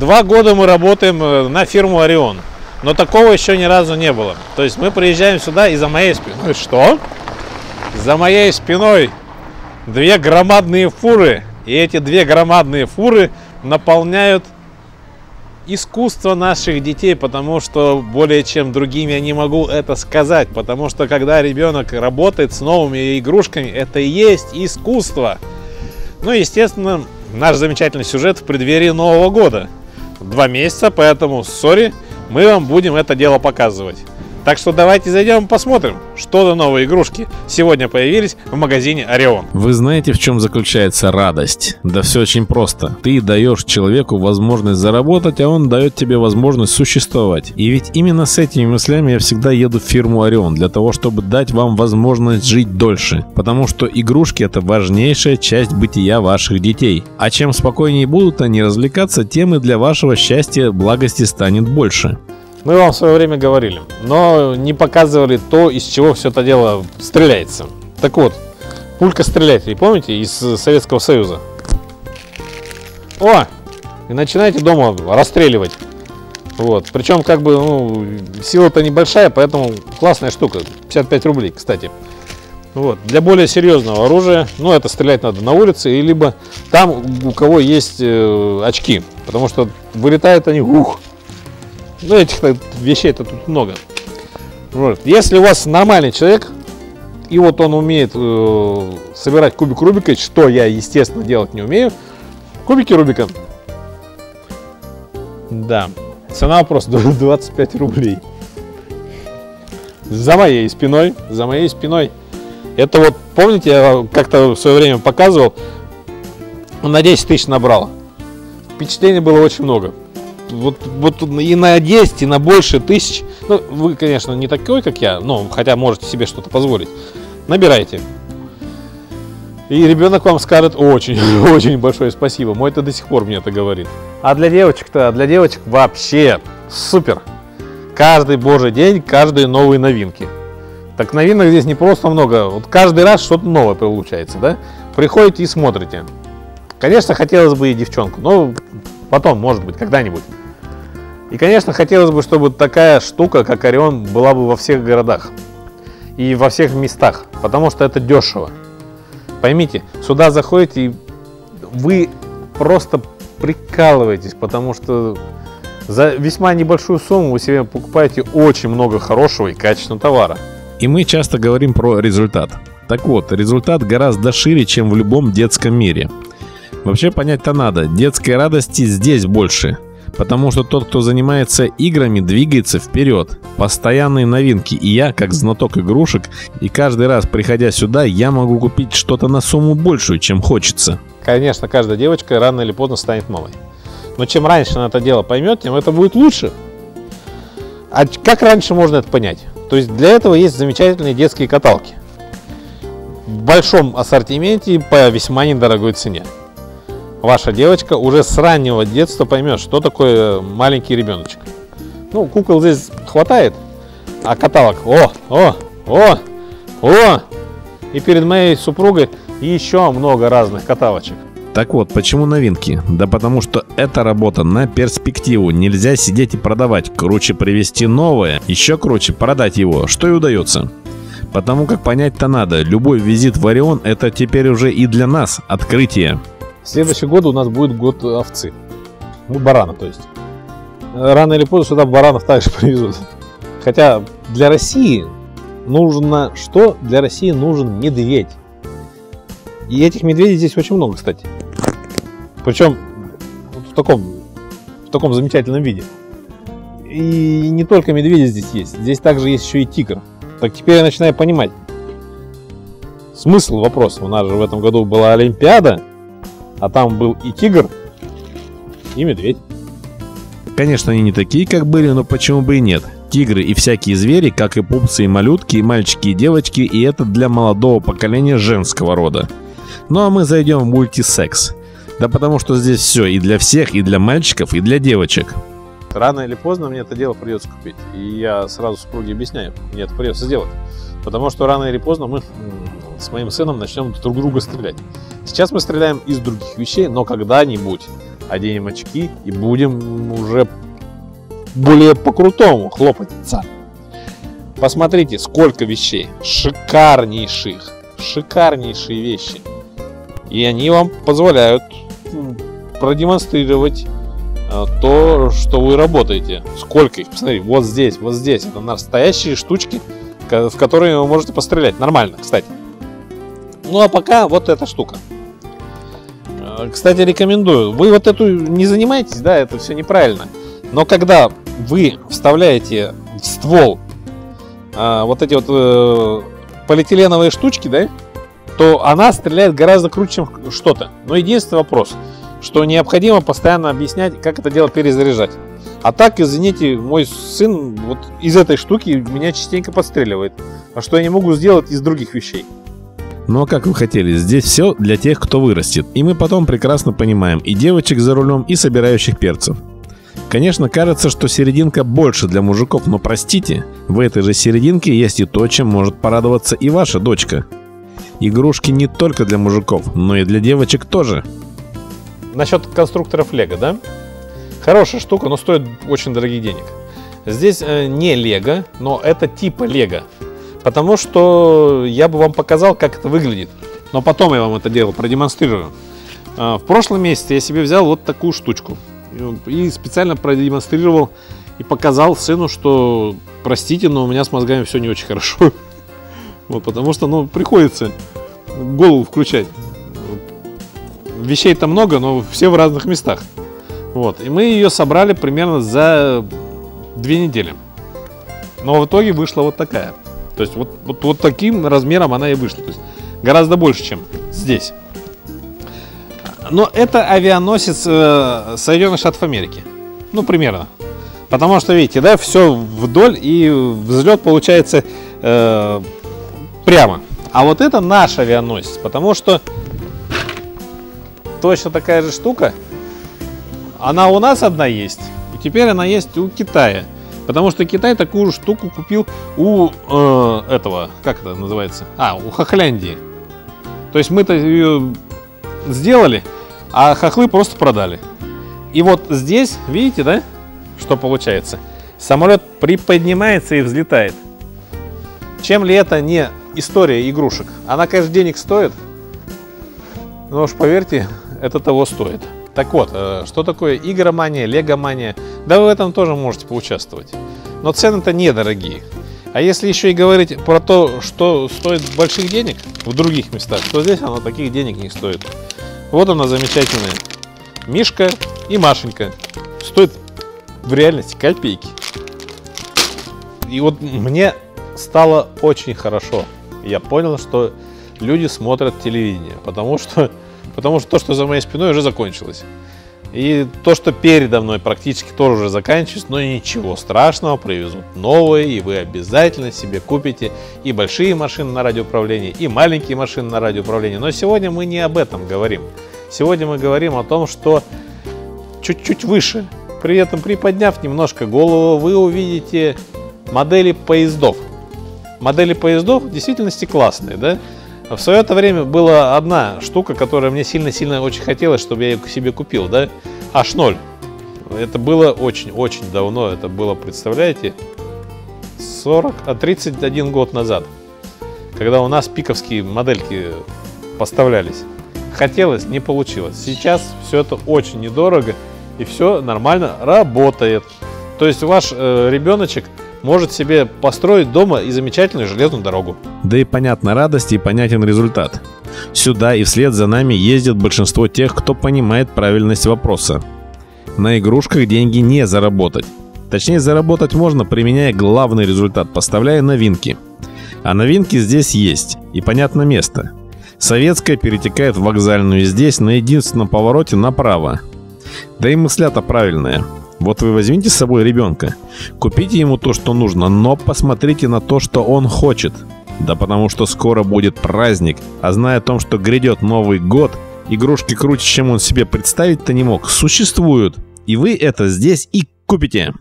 Два года мы работаем э, на фирму Орион. Но такого еще ни разу не было. То есть мы приезжаем сюда и за моей спиной... Что? За моей спиной две громадные фуры. И эти две громадные фуры наполняют искусство наших детей, потому что более чем другими я не могу это сказать, потому что когда ребенок работает с новыми игрушками, это и есть искусство. Ну, естественно, наш замечательный сюжет в преддверии Нового года. Два месяца, поэтому, сори, мы вам будем это дело показывать. Так что давайте зайдем и посмотрим, что за новые игрушки сегодня появились в магазине Орион. Вы знаете, в чем заключается радость? Да все очень просто. Ты даешь человеку возможность заработать, а он дает тебе возможность существовать. И ведь именно с этими мыслями я всегда еду в фирму Орион, для того, чтобы дать вам возможность жить дольше. Потому что игрушки это важнейшая часть бытия ваших детей. А чем спокойнее будут они развлекаться, тем и для вашего счастья благости станет больше. Мы вам в свое время говорили, но не показывали то, из чего все это дело стреляется. Так вот, пулька стреляет, помните, из Советского Союза. О! И начинаете дома расстреливать. Вот. Причем, как бы, ну, сила-то небольшая, поэтому классная штука. 55 рублей, кстати. Вот. Для более серьезного оружия, ну, это стрелять надо на улице, и либо там, у кого есть э, очки. Потому что вылетают они, ух, ну, этих вещей-то тут много. Вот. Если у вас нормальный человек, и вот он умеет э, собирать кубик Рубика, что я, естественно, делать не умею, кубики Рубика. Да, цена просто 25 рублей. За моей спиной, за моей спиной. Это вот, помните, я как-то в свое время показывал, на 10 тысяч набрал. Впечатлений было очень много вот, вот и на 10, и на больше тысяч. Ну, вы, конечно, не такой, как я, но хотя можете себе что-то позволить. Набирайте. И ребенок вам скажет очень, очень большое спасибо. Мой-то до сих пор мне это говорит. А для девочек-то, для девочек вообще супер. Каждый божий день, каждые новые новинки. Так новинок здесь не просто много. Вот каждый раз что-то новое получается, да? Приходите и смотрите. Конечно, хотелось бы и девчонку, но потом, может быть, когда-нибудь. И, конечно, хотелось бы, чтобы такая штука, как Орион, была бы во всех городах и во всех местах, потому что это дешево. Поймите, сюда заходите и вы просто прикалываетесь, потому что за весьма небольшую сумму вы себе покупаете очень много хорошего и качественного товара. И мы часто говорим про результат. Так вот, результат гораздо шире, чем в любом детском мире. Вообще понять-то надо, детской радости здесь больше – Потому что тот, кто занимается играми, двигается вперед. Постоянные новинки. И я, как знаток игрушек, и каждый раз, приходя сюда, я могу купить что-то на сумму большую, чем хочется. Конечно, каждая девочка рано или поздно станет мамой. Но чем раньше она это дело поймет, тем это будет лучше. А как раньше можно это понять? То есть для этого есть замечательные детские каталки. В большом ассортименте по весьма недорогой цене ваша девочка уже с раннего детства поймет, что такое маленький ребеночек. Ну, кукол здесь хватает, а каталог, о, о, о, о, и перед моей супругой еще много разных каталочек. Так вот, почему новинки? Да потому что это работа на перспективу. Нельзя сидеть и продавать. Круче привести новое, еще круче продать его, что и удается. Потому как понять-то надо, любой визит в Орион это теперь уже и для нас открытие. Следующий год у нас будет год овцы. Ну, барана, то есть. Рано или поздно сюда баранов также привезут. Хотя для России нужно что? Для России нужен медведь. И этих медведей здесь очень много, кстати. Причем вот в таком, в таком замечательном виде. И не только медведи здесь есть. Здесь также есть еще и тигр. Так теперь я начинаю понимать. Смысл вопроса. У нас же в этом году была Олимпиада. А там был и тигр, и медведь. Конечно, они не такие, как были, но почему бы и нет? Тигры и всякие звери, как и пупсы и малютки, и мальчики и девочки, и это для молодого поколения женского рода. Ну а мы зайдем в мультисекс. Да потому что здесь все и для всех, и для мальчиков, и для девочек. Рано или поздно мне это дело придется купить. И я сразу супруге объясняю, мне это придется сделать. Потому что рано или поздно мы с моим сыном начнем друг друга стрелять. Сейчас мы стреляем из других вещей, но когда-нибудь, оденем очки и будем уже более по-крутому хлопаться. Посмотрите, сколько вещей. Шикарнейших. Шикарнейшие вещи. И они вам позволяют продемонстрировать э, то, что вы работаете. Сколько их? Посмотри, вот здесь, вот здесь. Это настоящие штучки, в которые вы можете пострелять. Нормально, кстати. Ну а пока вот эта штука. Э, кстати, рекомендую. Вы вот эту не занимаетесь, да, это все неправильно. Но когда вы вставляете в ствол а, вот эти вот э, полиэтиленовые штучки, да, то она стреляет гораздо круче, чем что-то. Но единственный вопрос, что необходимо постоянно объяснять, как это дело перезаряжать. А так, извините, мой сын вот из этой штуки меня частенько подстреливает. А что я не могу сделать из других вещей. Ну а как вы хотели, здесь все для тех, кто вырастет. И мы потом прекрасно понимаем и девочек за рулем, и собирающих перцев. Конечно, кажется, что серединка больше для мужиков, но простите, в этой же серединке есть и то, чем может порадоваться и ваша дочка. Игрушки не только для мужиков, но и для девочек тоже. Насчет конструкторов Лего, да? Хорошая штука, но стоит очень дорогих денег. Здесь э, не Лего, но это типа Лего. Потому что я бы вам показал, как это выглядит. Но потом я вам это дело продемонстрирую. Э, в прошлом месяце я себе взял вот такую штучку и специально продемонстрировал и показал сыну, что простите, но у меня с мозгами все не очень хорошо. Вот, потому что, ну, приходится голову включать. Вещей-то много, но все в разных местах. Вот, и мы ее собрали примерно за две недели. Но в итоге вышла вот такая. То есть вот, вот, вот таким размером она и вышла. То есть гораздо больше, чем здесь. Но это авианосец э, Соединенных Штатов Америки. Ну, примерно. Потому что, видите, да, все вдоль, и взлет получается э, прямо. А вот это наш авианосец, потому что точно такая же штука. Она у нас одна есть, и теперь она есть у Китая. Потому что Китай такую штуку купил у э, этого, как это называется? А, у Хохляндии. То есть мы-то ее сделали, а хохлы просто продали. И вот здесь, видите, да, что получается? Самолет приподнимается и взлетает. Чем ли это не история игрушек? Она, конечно, денег стоит, но уж поверьте, это того стоит. Так вот, э, что такое игромания, легомания? Да вы в этом тоже можете поучаствовать. Но цены-то недорогие. А если еще и говорить про то, что стоит больших денег в других местах, то здесь оно таких денег не стоит. Вот она замечательная. Мишка и Машенька. Стоит в реальности копейки. И вот мне стало очень хорошо. Я понял, что люди смотрят телевидение, потому что, потому что то, что за моей спиной, уже закончилось. И то, что передо мной практически тоже уже заканчивается, но ничего страшного, привезут новые, и вы обязательно себе купите и большие машины на радиоуправлении, и маленькие машины на радиоуправлении. Но сегодня мы не об этом говорим. Сегодня мы говорим о том, что чуть-чуть выше, при этом приподняв немножко голову, вы увидите модели поездов. Модели поездов в действительности классные, да? В свое это время была одна штука, которая мне сильно-сильно очень хотелось, чтобы я ее себе купил, да? H0. Это было очень-очень давно, это было, представляете, 40, а 31 год назад, когда у нас пиковские модельки поставлялись. Хотелось, не получилось. Сейчас все это очень недорого и все нормально работает. То есть ваш э, ребеночек может себе построить дома и замечательную железную дорогу. Да и понятна радость и понятен результат. Сюда и вслед за нами ездит большинство тех, кто понимает правильность вопроса. На игрушках деньги не заработать. Точнее, заработать можно, применяя главный результат, поставляя новинки. А новинки здесь есть, и понятно место. Советская перетекает в вокзальную здесь на единственном повороте направо. Да и мысля-то правильная – вот вы возьмите с собой ребенка, купите ему то, что нужно, но посмотрите на то, что он хочет. Да потому что скоро будет праздник, а зная о том, что грядет Новый год, игрушки круче, чем он себе представить-то не мог, существуют. И вы это здесь и купите.